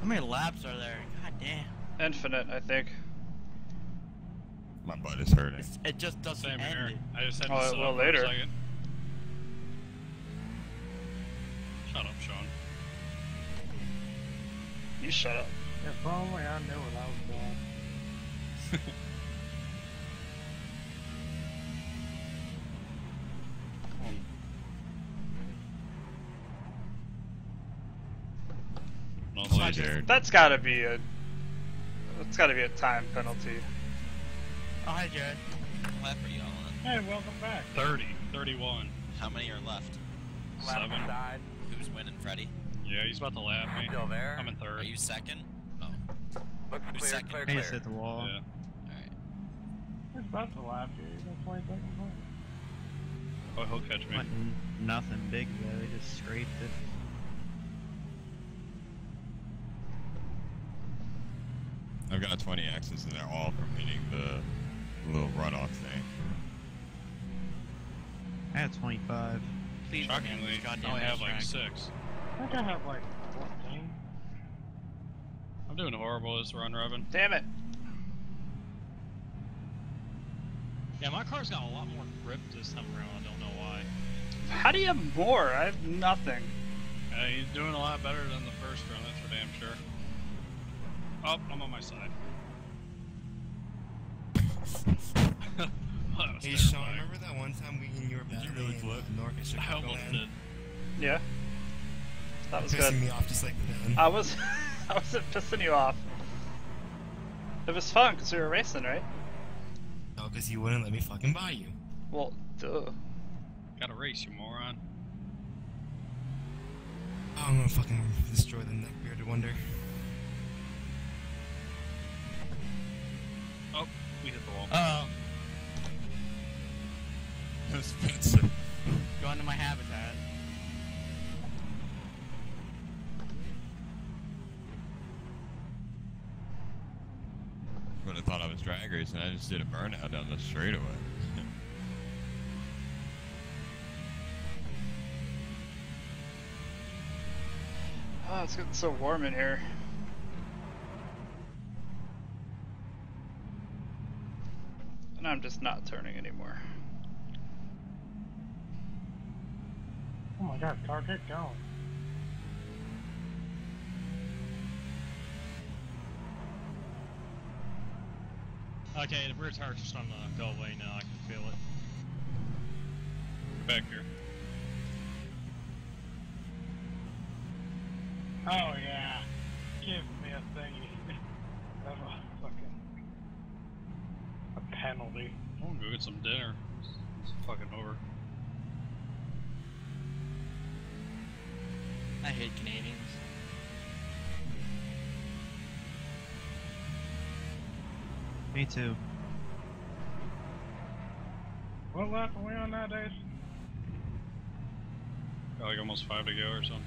How many laps are there? God damn. Infinite, I think. My butt is hurting. It's, it just doesn't Same end. here. I just had to Oh, sit well, up for a later. second. Shut up, Sean. You shut up. If only I knew what I was doing. No Hi, lights. Jared. That's gotta be a. That's gotta be a time penalty. Oh, hi, Jared. lap are you all on? Hey, welcome back. 30, 31. How many are left? Left Seven. side. Who's winning, Freddy? Yeah, he's about to lap me. Still there? I'm in third. Are you second? No. Look Who's clear, second? Clear, clear. I just hit the wall. Yeah. Alright. He's about to lap you. He's 20 seconds left. Oh, he'll catch me. Nothing, big though, he just scraped it. I've got 20 axes and they're all from hitting the little runoff thing. I had 25. Please, Shockingly, I only have like 6 think I have like 14. I'm doing horrible this run, Robin. Damn it. Yeah, my car's got a lot more grip this time around. I don't know why. How do you have more? I have nothing. Uh, he's doing a lot better than the first run, that's for damn sure. Oh, I'm on my side. Well, [laughs] that was Hey, Sean, terrifying. remember that one time we and you were Did you battling really in flip? North and I Chicago almost did. Yeah. That was Pissing good. me off just like the. I was. [laughs] I wasn't pissing you off. It was fun because we were racing, right? No, because you wouldn't let me fucking buy you. Well, duh. Gotta race, you moron. Oh, I'm gonna fucking destroy the neck bearded wonder. Oh, we hit the wall. Uh Spencer. Have thought I was drag racing. I just did a burnout down the straightaway. [laughs] Oh, it's getting so warm in here. And I'm just not turning anymore. Oh my god, car, get going. Okay, the rear tire's just starting the go away now. I can feel it. Back here. Oh yeah. Give me a thingy. [laughs] That's a fucking a penalty. I'm gonna go get some dinner. It's, it's fucking over. I hate Canadians. Me too. What lap are we on nowadays? Got like almost five to go or something.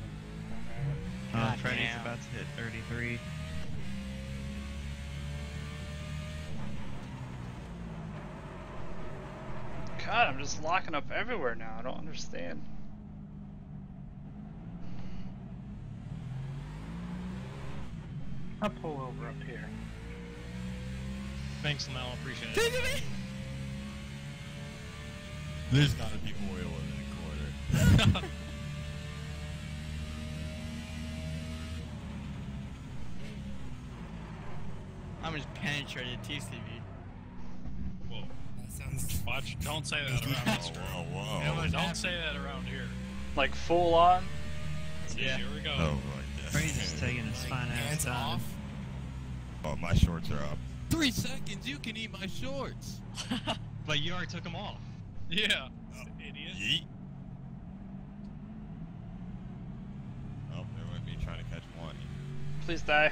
Uh, God Freddy's damn. about to hit 33. God, I'm just locking up everywhere now. I don't understand. I'll pull over up here. Thanks, Mel. Appreciate it. There's gotta be oil in that corner. [laughs] I'm just penetrated TCV. Whoa. That sounds. Watch. Don't say that [laughs] around whoa, this whoa, whoa. Yeah, Don't say that around here. Like full on. Yeah. Here we go. Oh, right there. Freddy's taking his Like, fine ass off. Oh, my shorts are up. Three seconds, you can eat my shorts. [laughs] But you already took them off. Yeah. Oh, Idiot. Yeet. Oh, there went be trying to catch one. Please die.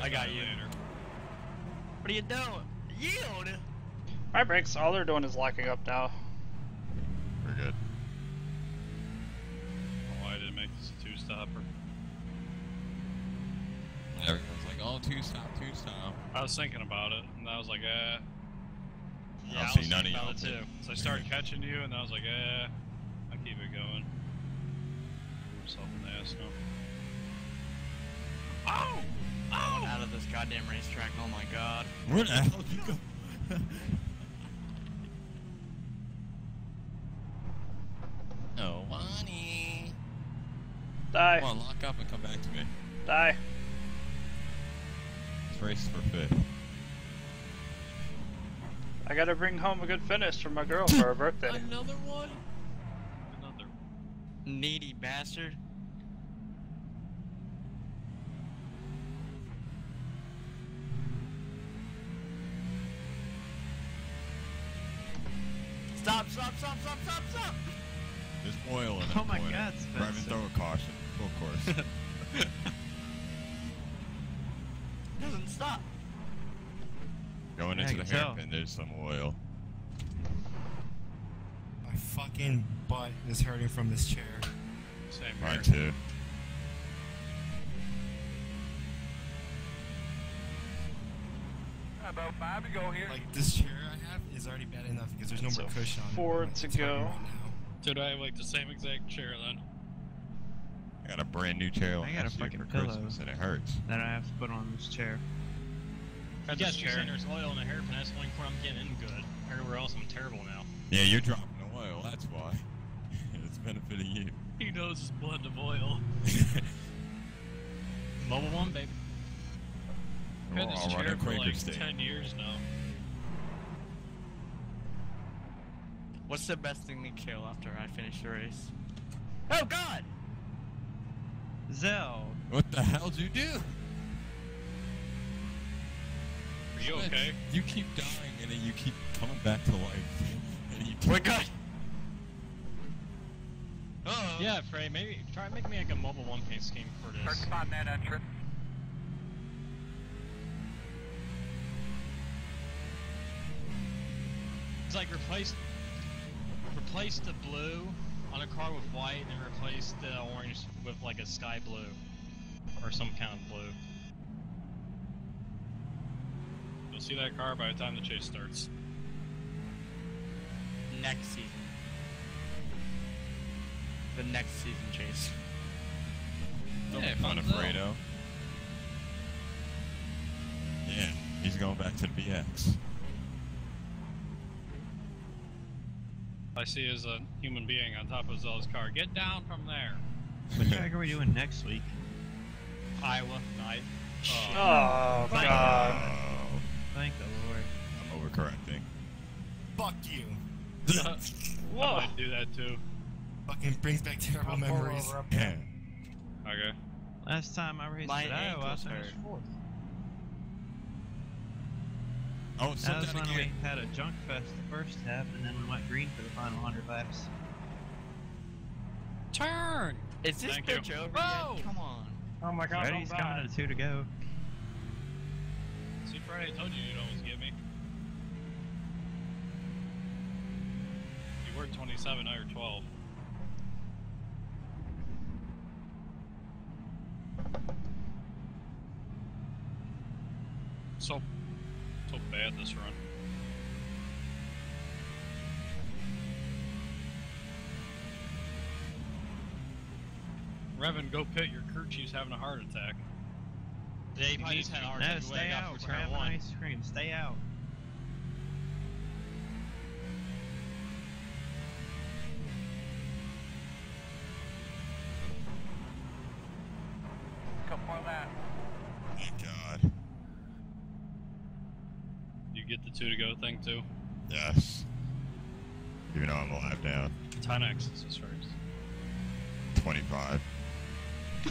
I got Die you. Later. What are you doing? Yield! My brakes, all they're doing is locking up now. We're good. Oh, I didn't make this a two-stopper. Everyone's like, oh, two stop, two stop. I was thinking about it, and I was like, eh. Yeah, I see, was none of thinking y'all about it too. So I started catching you, and I was like, eh. I'll keep it going. Put myself in the ass now. Oh! Oh! Out of this goddamn racetrack, oh my god. Where the hell did you go? [laughs] oh, Wani. Die. Come on, lock up and come back to me. Die. This race for fifth. I gotta bring home a good finish for my girl for her birthday. Another one? Another. Needy bastard. Stop, stop, stop, stop, stop, stop! There's oil in it. Oh my God, Driving Spencer. throw a caution. Full course. [laughs] [laughs] Doesn't stop. Going into the tell. hairpin, there's some oil. My fucking butt is hurting from this chair. Same Mine here. too. About five to go here. Like this chair I have is already bad enough because there's no So more cushion on it. four to go. Right now. Dude, I have like the same exact chair then. I got a brand new chair I got a last fucking for pillow. Christmas and it hurts. That I have to put on this chair. You Got this chair. there's oil in the hairpin. That's the only part I'm getting in good. Everywhere else, I'm terrible now. Yeah, you're dropping the oil, that's why. [laughs] it's benefiting you. He knows his blend of oil. [laughs] Mobil one, baby. I've had this chair for like State. 10 years now. What's the best thing to kill after I finish the race? Oh god! Zell. What the hell did you do? Are you okay? You keep dying and then you keep coming back to life. [laughs] And you Oh keep my god! Oh. Yeah, Frey, maybe try and make me like a Mobil one paint scheme for Start this. spotting that uh, entrance. It's like replace replace the blue on a car with white, and replace the orange with like a sky blue or some kind of blue. You'll see that car by the time the chase starts. Next season. The next season chase. Don't Yeah, make fun of Fredo. Yeah, he's going back to the BX. I see is a human being on top of Zella's car. Get down from there. What track are we doing next week? Iowa night. Oh, oh, Thank God. Oh, Thank the Lord. I'm overcorrecting. Fuck you. [laughs] I Whoa. might do that too. Fucking brings back terrible memories. Yeah. [laughs] Okay. Last time I raced My at Iowa, I ankles finished fourth. Oh, That was when again. we had a junk fest the first half, and then we went green for the final 100 laps. Turn! Is this Thank you. bitch over Whoa! yet? Come on. Oh my god, Freddy's don't coming die. to two to go. See, Friday, I told you you'd always get me. You were 27, now you're 12. So, so bad this run. Revan, go pit. Your crew chief's having a heart attack. They You probably just had to. a hard No, stay out. off We're turn having one. ice cream. Stay out. Couple more laps. Thank God. You get the two to go thing too. Yes. Even though I'm alive now. 10x is this race. 25. [laughs]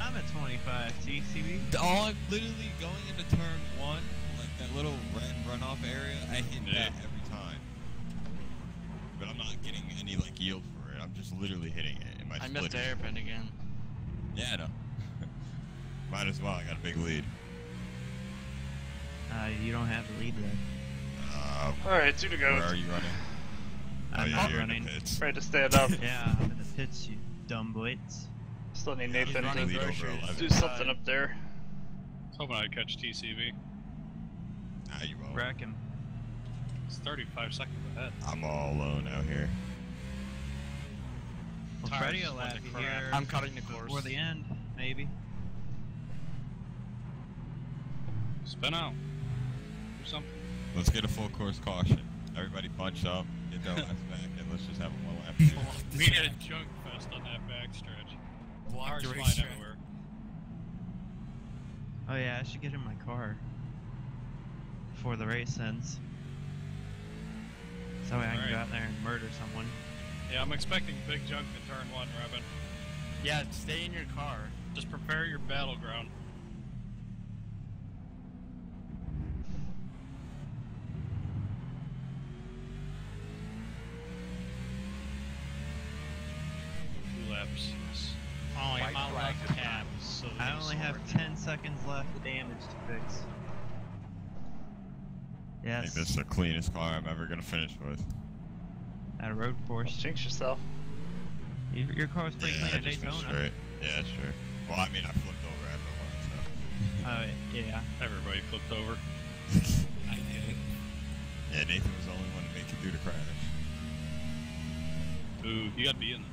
I'm at 25 TCB. All oh, I'm literally going into turn one, like that little red runoff area, I hit Yeah. that every time. But I'm not getting any like yield for it. I'm just literally hitting it in my I missed split. the hairpin again. Yeah, I know. [laughs] Might as well. I got a big lead. Uh, you don't have the lead though. Uh, Alright, two to go. where are you running? I'm oh, not you're running. the pits. Ready to stand up. [laughs] Yeah, I'm in the pits, you dumb blitz. Still need Yeah, Nathan running to lead over groceries. 11. do something up there. I was hoping I'd catch TCV. Nah, you won't. Wreck him. It's 35 seconds ahead. I'm all alone out here. Well, Tires Freddie will went lap to you here I'm cutting the course. before the end, maybe. Spin out. Do something. Let's get a full course caution. Everybody bunch up, get their laps back, and let's just have one lap. Block We had a junk fest on that backstretch. Block Cars flying everywhere. Oh yeah, I should get in my car before the race ends. So that way I can go out there and murder someone. Yeah, I'm expecting big junk in turn one, Robin. Yeah, stay in your car. Just prepare your battleground. Damage to fix. I think this is the cleanest car I'm ever gonna finish with. at a road course. Jinx yourself. Your, your car's pretty yeah, clean I at just Daytona. straight. Yeah, sure. Well, I mean, I flipped over after one, Oh yeah. Everybody flipped over. [laughs] I didn't. Yeah, Nathan was the only one to make it through the crash. Ooh, you gotta be in there.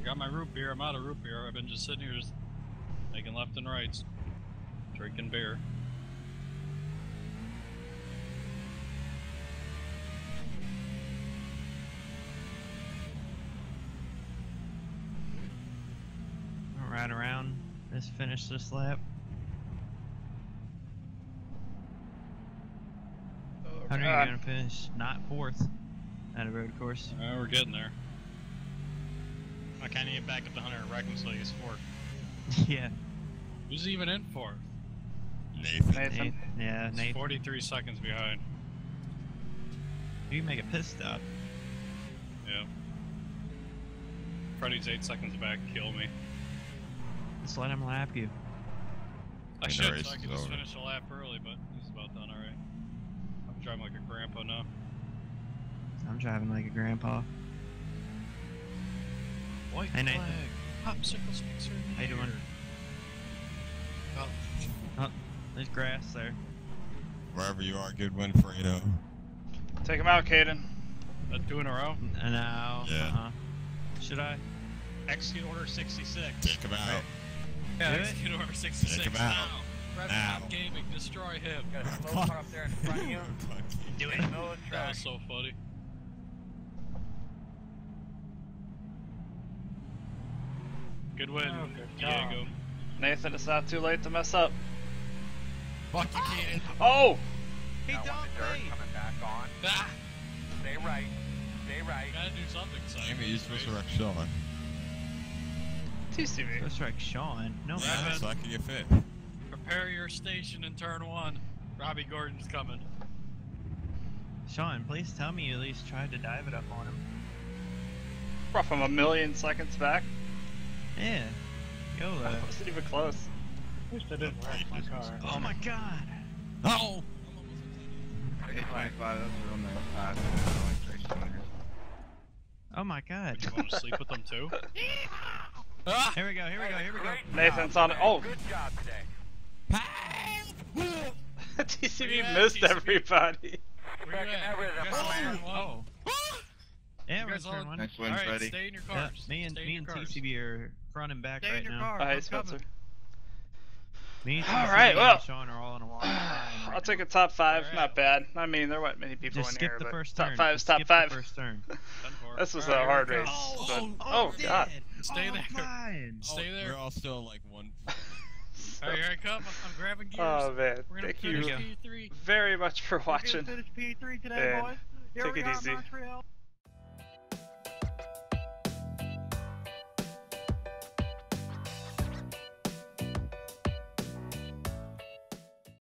I got my root beer. I'm out of root beer. I've been just sitting here just making left and rights. Drinking beer. I'll around. Let's finish this lap. Oh, Hunter, God. you're gonna finish not fourth at a road course. Uh, we're getting there. I can't even back up the hunter and wreck him so he gets forward. [laughs] yeah. Who's even in for? Nathan. Nathan. Nate, yeah, It's Nate. 43 seconds behind. You can make a pit stop. Yeah. Freddy's eight seconds back. Kill me. Just let him lap you. I should, race so I is could just finish a lap early, but he's about done already. I'm driving like a grandpa now. I'm driving like a grandpa. White Hey, Nathan. Popsicle sticks are How you doing? Oh, Oh, there's grass there. Wherever you are, good win, Fredo. Take him out, Caden. Uh, two in a row? N- No. Yeah. Uh-uh. Should I? Execute order 66. Take him out. Yeah, Do it? execute order 66 Take him out. now. Red Now. Gaming, destroy him. Got a slow car up there in front of you. [laughs] Do In the middle of the That was so funny. Good win, Oh, good. Diego. Nathan, it's not too late to mess up. Fuck you, Kaden. Oh! He Now on dumped me! coming back on. Ah! Stay right. Stay right. Gotta do something, Simon. Amy, you're supposed to wreck Sean. TCV. Let's wreck Sean. No, Yeah, Rabbit. so I can get fifth. Prepare your station in turn one. Robbie Gordon's coming. Sean, please tell me you at least tried to dive it up on him. Brought from a million seconds back. Yeah. Go, uh, [laughs] That wasn't even close. At least I didn't wreck my car. Oh my god! Oh! Eight twenty five. That's real nice pass. I like Tracy Winners. Oh my god! You want to sleep with them too? [laughs] Ah! Here we go, here we go, here we go. Nathan's on it. Oh, Good job today. TCB Yeah, missed TCB. everybody. Where Back you in at? rhythm, You guys my all man. in one? Oh. Yeah, we're turn one. Nice wins, Alright, ready. stay in your Yeah, me and me and cars. TCB are front and back Stay right in your now. car. Oh, hey, coming. Spencer. Me and All TCB right, and well. Sean are all on a wall. [sighs] I'll take a top five. Alright. Not bad. I mean, there weren't many people Just in skip here, the but first top turn. five's Just top skip five. The first turn. [laughs] This was Alright, a here hard race. Oh, but- oh, oh, oh god. Stay oh, there. I'm flying. Oh, Stay there. We're all still like one. [laughs] Alright, here I come. I'm, I'm grabbing oh, gears. Oh man, We're gonna thank you P3. very much for We're watching. finish P3 today, And boys. Here take we it go, easy. Montreal.